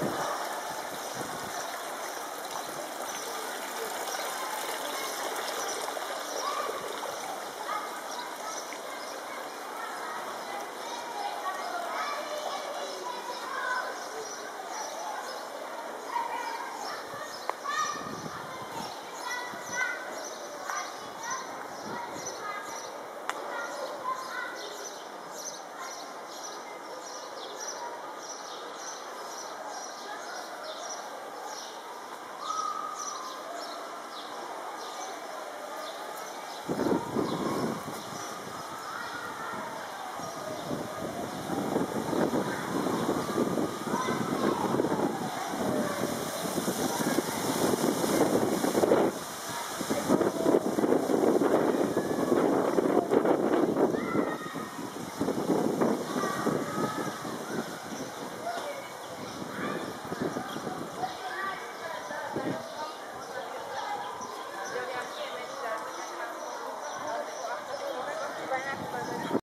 Bye.